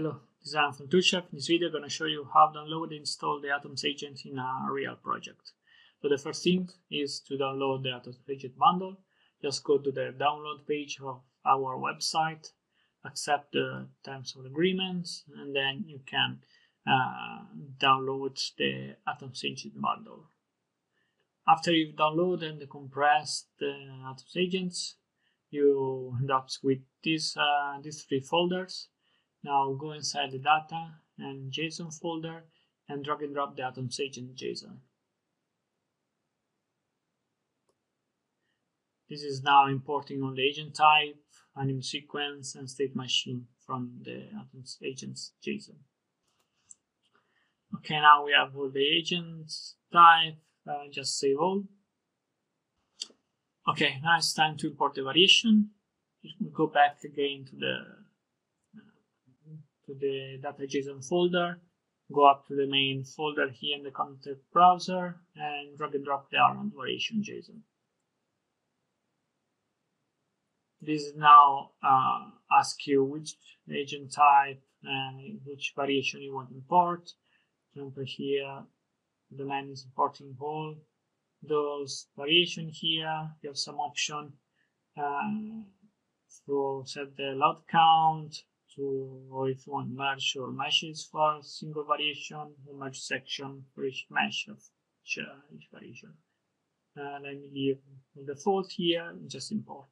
Hello, this is Alan from ToolChef. In this video, I'm going to show you how to download and install the Atoms agent in a real project. So the first thing is to download the Atoms agent bundle. Just go to the download page of our website, accept the terms of agreement, and then you can uh, download the Atoms agent bundle. After you've downloaded and compressed the Atoms agents, you end up with these, uh, these three folders now go inside the data and JSON folder and drag and drop the atoms agent JSON. This is now importing on the agent type, anim sequence, and state machine from the atoms agents JSON. Okay, now we have all the agents type, uh, just save all. Okay, now it's time to import the variation. Go back again to the to the data.json folder, go up to the main folder here in the content browser, and drag and drop the Armand variation JSON. This now uh, ask you which agent type and which variation you want to import. For example, here the line is importing all those variation here. You have some option uh, to set the LOD count, or if you want merge or meshes for single variation or merge section for each mesh of each, uh, variation. Uh, let me leave the default here and just import.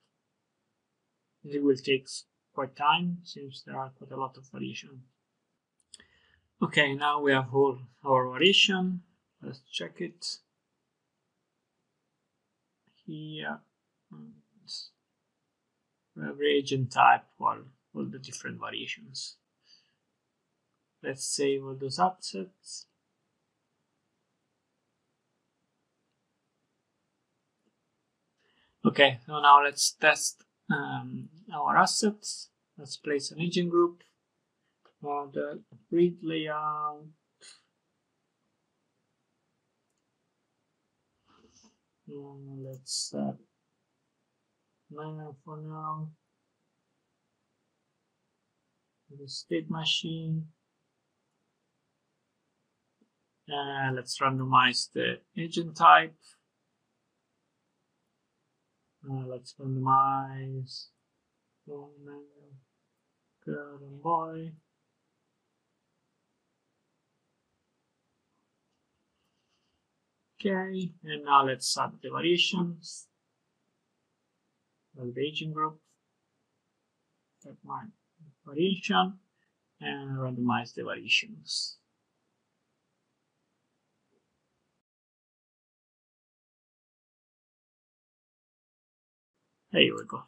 It will take quite time since there are quite a lot of variation. Okay, now we have all our variation. Let's check it. Here, agent type, well, all the different variations. Let's save all those assets. Okay, so now let's test um, our assets. Let's place an agent group for the grid layout. And let's set nine for now the state machine. Uh, let's randomize the agent type. Uh, let's randomize long girl and boy. Okay, and now let's add the variations. The agent group. That mine variation and randomize the variations. There we go.